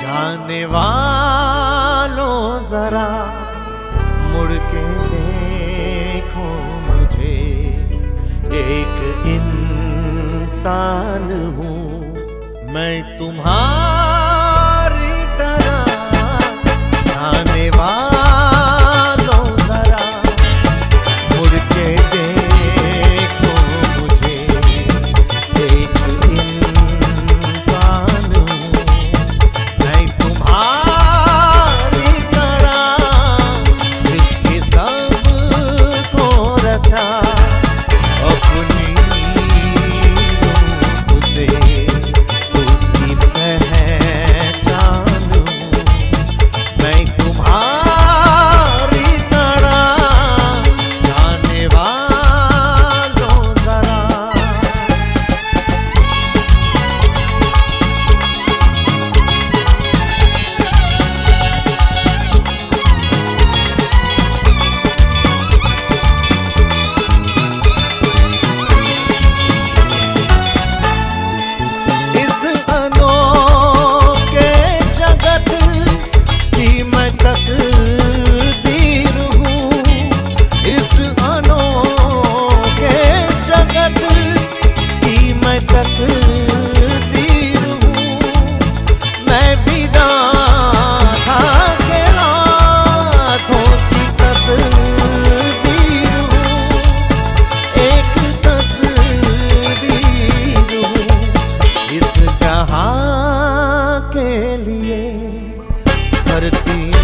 जाने वालों जरा मुड़ के देखो मुझे। एक इंसान हूँ मैं तुम्हारा के लिए। करती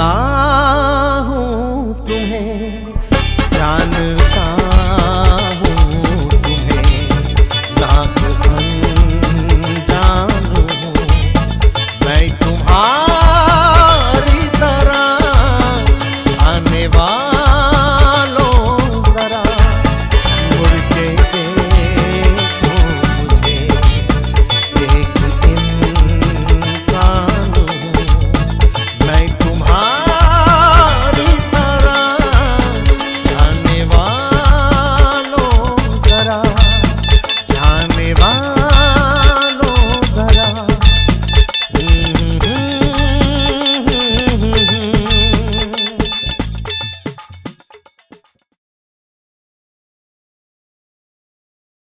啊